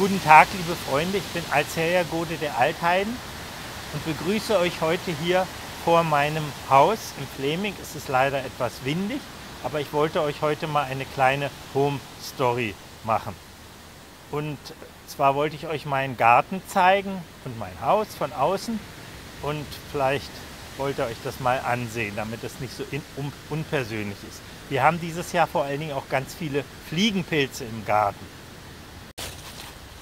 Guten Tag, liebe Freunde, ich bin Alzeria Gode der Altheiden und begrüße euch heute hier vor meinem Haus in Fleming. Es ist leider etwas windig, aber ich wollte euch heute mal eine kleine Home Story machen. Und zwar wollte ich euch meinen Garten zeigen und mein Haus von außen und vielleicht wollt ihr euch das mal ansehen, damit es nicht so in, um, unpersönlich ist. Wir haben dieses Jahr vor allen Dingen auch ganz viele Fliegenpilze im Garten.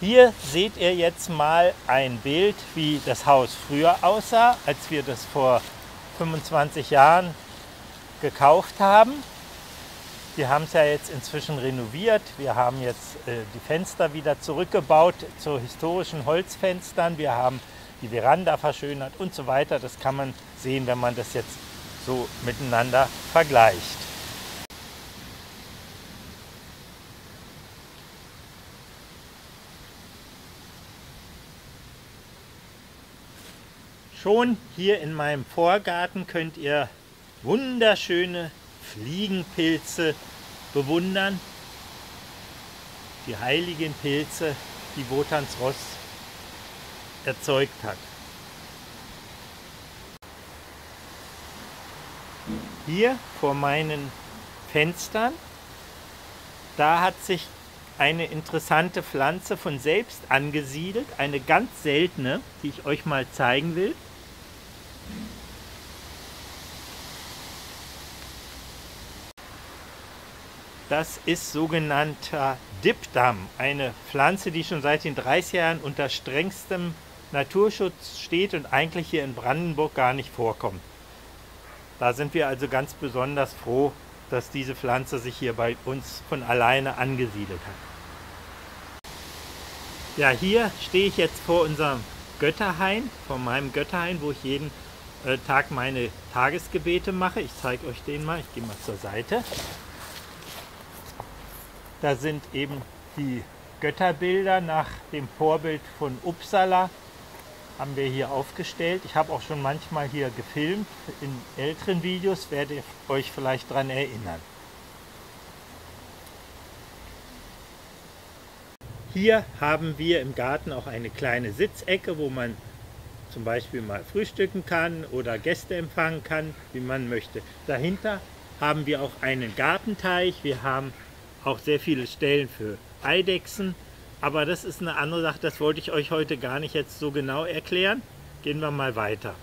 Hier seht ihr jetzt mal ein Bild, wie das Haus früher aussah, als wir das vor 25 Jahren gekauft haben. Wir haben es ja jetzt inzwischen renoviert. Wir haben jetzt äh, die Fenster wieder zurückgebaut zu historischen Holzfenstern. Wir haben die Veranda verschönert und so weiter. Das kann man sehen, wenn man das jetzt so miteinander vergleicht. Schon hier in meinem Vorgarten könnt ihr wunderschöne Fliegenpilze bewundern. Die heiligen Pilze, die Wotans Ross erzeugt hat. Hier vor meinen Fenstern, da hat sich eine interessante Pflanze von selbst angesiedelt, eine ganz seltene, die ich euch mal zeigen will. Das ist sogenannter Dipdam, eine Pflanze, die schon seit den 30 Jahren unter strengstem Naturschutz steht und eigentlich hier in Brandenburg gar nicht vorkommt. Da sind wir also ganz besonders froh, dass diese Pflanze sich hier bei uns von alleine angesiedelt hat. Ja, hier stehe ich jetzt vor unserem Götterhain, vor meinem Götterhain, wo ich jeden äh, Tag meine Tagesgebete mache. Ich zeige euch den mal, ich gehe mal zur Seite. Da sind eben die Götterbilder nach dem Vorbild von Uppsala haben wir hier aufgestellt. Ich habe auch schon manchmal hier gefilmt. In älteren Videos werde ich euch vielleicht daran erinnern. Hier haben wir im Garten auch eine kleine Sitzecke, wo man zum Beispiel mal frühstücken kann oder Gäste empfangen kann, wie man möchte. Dahinter haben wir auch einen Gartenteich. Wir haben auch sehr viele Stellen für Eidechsen. Aber das ist eine andere Sache, das wollte ich euch heute gar nicht jetzt so genau erklären. Gehen wir mal weiter.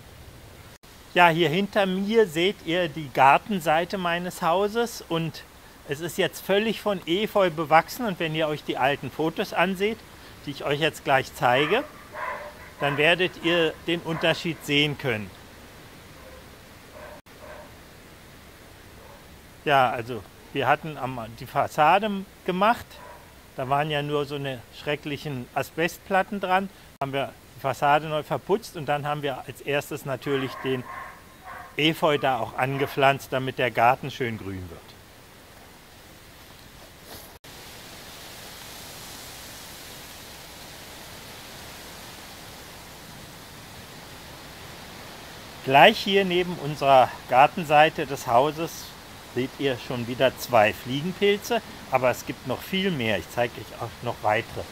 Ja, hier hinter mir seht ihr die Gartenseite meines Hauses und es ist jetzt völlig von Efeu bewachsen und wenn ihr euch die alten Fotos anseht, die ich euch jetzt gleich zeige, dann werdet ihr den Unterschied sehen können. Ja, also wir hatten die Fassade gemacht. Da waren ja nur so eine schrecklichen Asbestplatten dran. Haben wir die Fassade neu verputzt und dann haben wir als erstes natürlich den Efeu da auch angepflanzt, damit der Garten schön grün wird. Gleich hier neben unserer Gartenseite des Hauses seht ihr schon wieder zwei Fliegenpilze, aber es gibt noch viel mehr. Ich zeige euch auch noch weitere.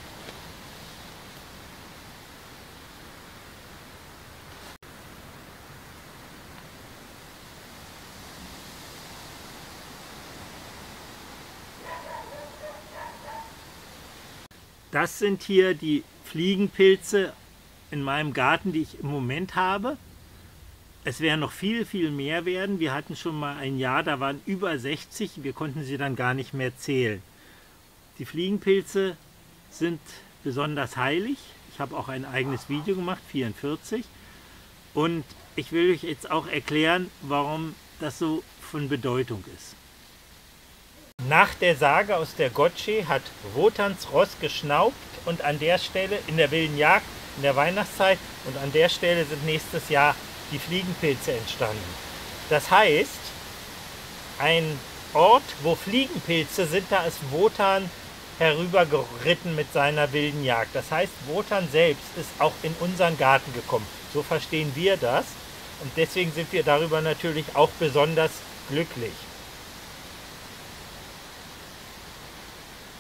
Das sind hier die Fliegenpilze in meinem Garten, die ich im Moment habe. Es werden noch viel, viel mehr werden. Wir hatten schon mal ein Jahr, da waren über 60. Wir konnten sie dann gar nicht mehr zählen. Die Fliegenpilze sind besonders heilig. Ich habe auch ein eigenes Video gemacht, 44. Und ich will euch jetzt auch erklären, warum das so von Bedeutung ist. Nach der Sage aus der Gotche hat Wotans Ross geschnaubt und an der Stelle in der wilden Jagd, in der Weihnachtszeit und an der Stelle sind nächstes Jahr die Fliegenpilze entstanden. Das heißt, ein Ort, wo Fliegenpilze sind, da ist Wotan herübergeritten mit seiner wilden Jagd. Das heißt, Wotan selbst ist auch in unseren Garten gekommen. So verstehen wir das. Und deswegen sind wir darüber natürlich auch besonders glücklich.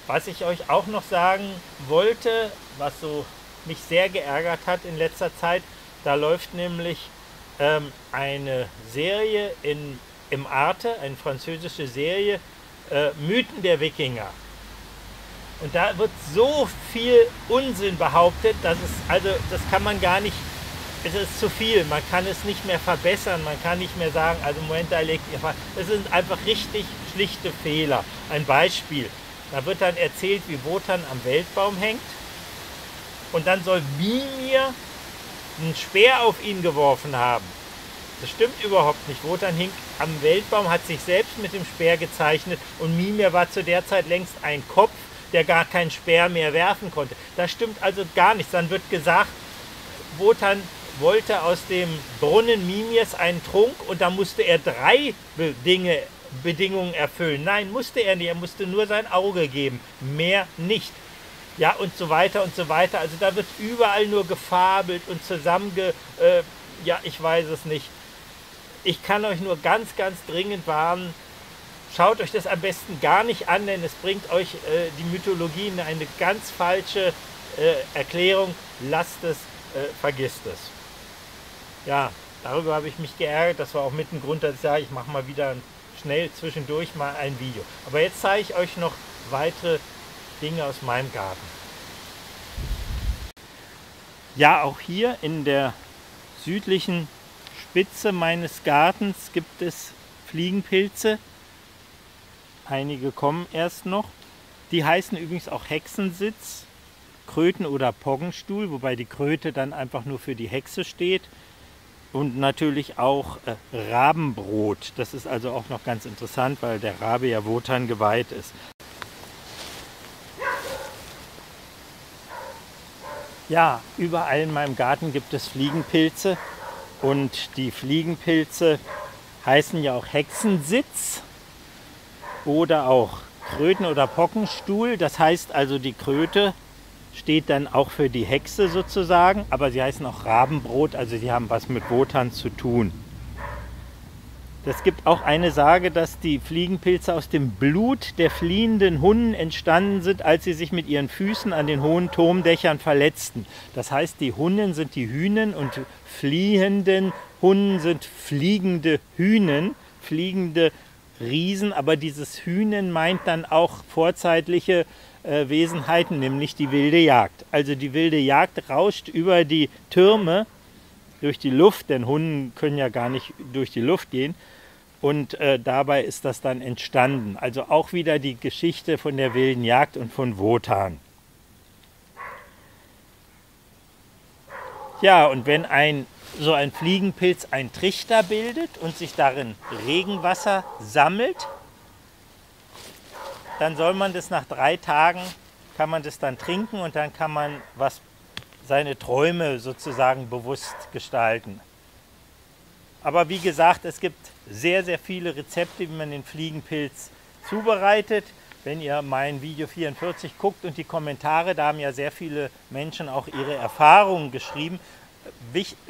Was ich euch auch noch sagen wollte, was so mich sehr geärgert hat in letzter Zeit. Da läuft nämlich ähm, eine Serie in, im Arte, eine französische Serie, äh, Mythen der Wikinger. Und da wird so viel Unsinn behauptet, dass es, also das kann man gar nicht, es ist zu viel, man kann es nicht mehr verbessern, man kann nicht mehr sagen, also Moment, da legt ihr Es sind einfach richtig schlichte Fehler. Ein Beispiel, da wird dann erzählt, wie Wotan am Weltbaum hängt und dann soll Mimir einen Speer auf ihn geworfen haben. Das stimmt überhaupt nicht. Wotan hing am Weltbaum, hat sich selbst mit dem Speer gezeichnet und Mimir war zu der Zeit längst ein Kopf, der gar keinen Speer mehr werfen konnte. Das stimmt also gar nichts. Dann wird gesagt, Wotan wollte aus dem Brunnen Mimirs einen Trunk und da musste er drei Dinge, Bedingungen erfüllen. Nein, musste er nicht. Er musste nur sein Auge geben. Mehr nicht ja und so weiter und so weiter. Also da wird überall nur gefabelt und zusammenge, äh, ja, ich weiß es nicht. Ich kann euch nur ganz, ganz dringend warnen, schaut euch das am besten gar nicht an, denn es bringt euch äh, die Mythologie in eine ganz falsche äh, Erklärung. Lasst es, äh, vergisst es. Ja, darüber habe ich mich geärgert. Das war auch mit ein Grund, dass ich sage, ich mache mal wieder schnell zwischendurch mal ein Video. Aber jetzt zeige ich euch noch weitere Dinge aus meinem Garten. Ja, auch hier in der südlichen Spitze meines Gartens gibt es Fliegenpilze. Einige kommen erst noch. Die heißen übrigens auch Hexensitz, Kröten- oder Poggenstuhl, wobei die Kröte dann einfach nur für die Hexe steht. Und natürlich auch äh, Rabenbrot. Das ist also auch noch ganz interessant, weil der Rabe ja Wotan geweiht ist. Ja, überall in meinem Garten gibt es Fliegenpilze und die Fliegenpilze heißen ja auch Hexensitz oder auch Kröten- oder Pockenstuhl. Das heißt also, die Kröte steht dann auch für die Hexe sozusagen, aber sie heißen auch Rabenbrot, also sie haben was mit Wotan zu tun. Es gibt auch eine Sage, dass die Fliegenpilze aus dem Blut der fliehenden Hunden entstanden sind, als sie sich mit ihren Füßen an den hohen Turmdächern verletzten. Das heißt, die Hunden sind die Hühnen und fliehenden Hunden sind fliegende Hühnen, fliegende Riesen. Aber dieses Hühnen meint dann auch vorzeitliche äh, Wesenheiten, nämlich die wilde Jagd. Also die wilde Jagd rauscht über die Türme durch die Luft, denn Hunden können ja gar nicht durch die Luft gehen. Und äh, dabei ist das dann entstanden. Also auch wieder die Geschichte von der wilden Jagd und von Wotan. Ja, und wenn ein, so ein Fliegenpilz einen Trichter bildet und sich darin Regenwasser sammelt, dann soll man das nach drei Tagen, kann man das dann trinken und dann kann man was, seine Träume sozusagen bewusst gestalten. Aber wie gesagt, es gibt sehr, sehr viele Rezepte, wie man den Fliegenpilz zubereitet. Wenn ihr mein Video 44 guckt und die Kommentare, da haben ja sehr viele Menschen auch ihre Erfahrungen geschrieben.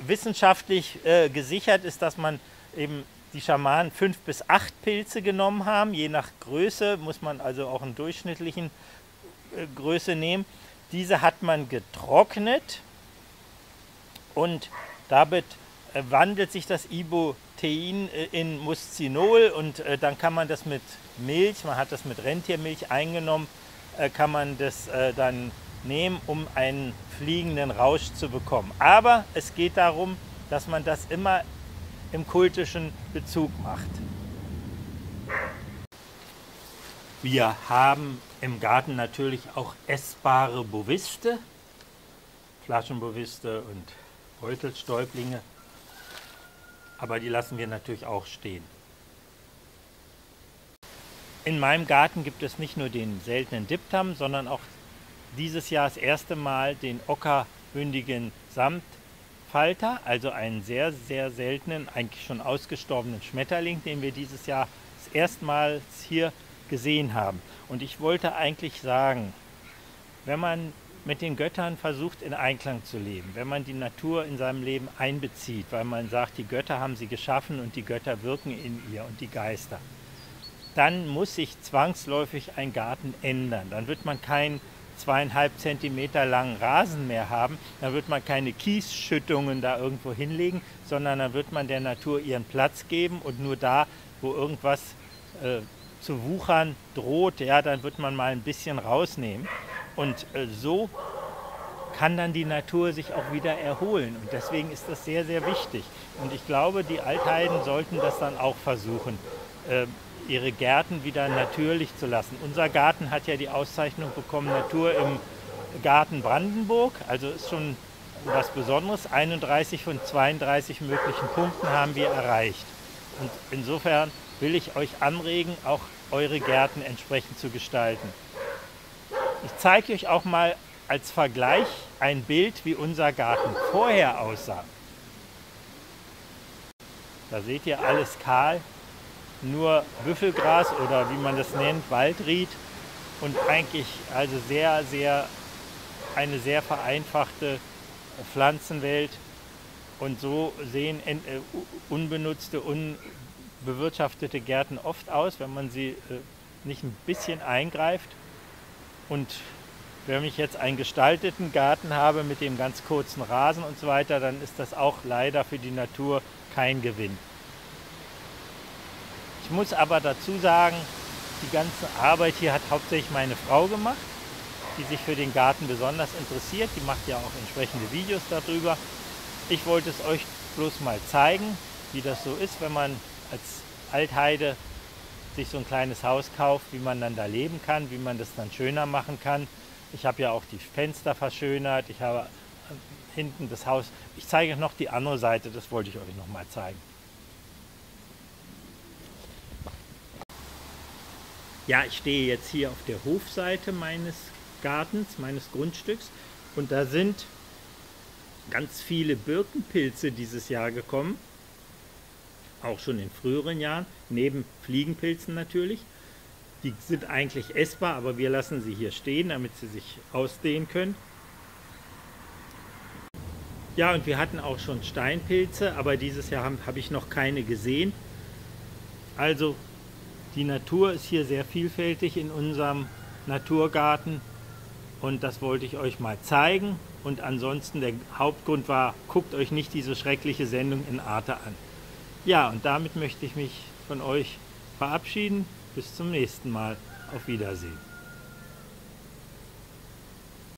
Wissenschaftlich äh, gesichert ist, dass man eben die Schamanen fünf bis acht Pilze genommen haben. Je nach Größe muss man also auch einen durchschnittlichen äh, Größe nehmen. Diese hat man getrocknet und damit äh, wandelt sich das Ibotein äh, in Muscinol und äh, dann kann man das mit Milch, man hat das mit Rentiermilch eingenommen, kann man das dann nehmen, um einen fliegenden Rausch zu bekommen. Aber es geht darum, dass man das immer im kultischen Bezug macht. Wir haben im Garten natürlich auch essbare Boviste, Flaschenboviste und Beutelstäublinge aber die lassen wir natürlich auch stehen. In meinem Garten gibt es nicht nur den seltenen Diptam, sondern auch dieses Jahr das erste Mal den ockerbündigen Samtfalter, also einen sehr, sehr seltenen, eigentlich schon ausgestorbenen Schmetterling, den wir dieses Jahr das erste Mal hier gesehen haben. Und ich wollte eigentlich sagen, wenn man mit den Göttern versucht in Einklang zu leben, wenn man die Natur in seinem Leben einbezieht, weil man sagt, die Götter haben sie geschaffen und die Götter wirken in ihr und die Geister, dann muss sich zwangsläufig ein Garten ändern. Dann wird man kein zweieinhalb Zentimeter langen Rasenmäher haben, dann wird man keine Kiesschüttungen da irgendwo hinlegen, sondern dann wird man der Natur ihren Platz geben und nur da, wo irgendwas äh, zu wuchern droht, ja, dann wird man mal ein bisschen rausnehmen. Und äh, so kann dann die Natur sich auch wieder erholen. Und deswegen ist das sehr, sehr wichtig. Und ich glaube, die Altheiden sollten das dann auch versuchen, äh, ihre Gärten wieder natürlich zu lassen. Unser Garten hat ja die Auszeichnung bekommen, Natur im Garten Brandenburg. Also ist schon was Besonderes. 31 von 32 möglichen Punkten haben wir erreicht. Und insofern will ich euch anregen, auch eure Gärten entsprechend zu gestalten. Ich zeige euch auch mal als Vergleich ein Bild, wie unser Garten vorher aussah. Da seht ihr alles kahl, nur Büffelgras oder wie man das nennt, Waldried und eigentlich also sehr, sehr eine sehr vereinfachte Pflanzenwelt. Und so sehen äh, unbenutzte, unbewirtschaftete Gärten oft aus, wenn man sie äh, nicht ein bisschen eingreift. Und wenn ich jetzt einen gestalteten Garten habe mit dem ganz kurzen Rasen und so weiter, dann ist das auch leider für die Natur kein Gewinn. Ich muss aber dazu sagen, die ganze Arbeit hier hat hauptsächlich meine Frau gemacht, die sich für den Garten besonders interessiert. Die macht ja auch entsprechende Videos darüber. Ich wollte es euch bloß mal zeigen, wie das so ist, wenn man als Altheide sich so ein kleines Haus kauft, wie man dann da leben kann, wie man das dann schöner machen kann. Ich habe ja auch die Fenster verschönert, ich habe hinten das Haus. Ich zeige noch die andere Seite, das wollte ich euch noch mal zeigen. Ja, ich stehe jetzt hier auf der Hofseite meines Gartens, meines Grundstücks und da sind ganz viele Birkenpilze dieses Jahr gekommen, auch schon in früheren Jahren, neben Fliegenpilzen natürlich. Die sind eigentlich essbar, aber wir lassen sie hier stehen, damit sie sich ausdehnen können. Ja, und wir hatten auch schon Steinpilze, aber dieses Jahr habe hab ich noch keine gesehen. Also die Natur ist hier sehr vielfältig in unserem Naturgarten und das wollte ich euch mal zeigen. Und ansonsten der Hauptgrund war, guckt euch nicht diese schreckliche Sendung in Arte an. Ja, und damit möchte ich mich von euch verabschieden. Bis zum nächsten Mal. Auf Wiedersehen.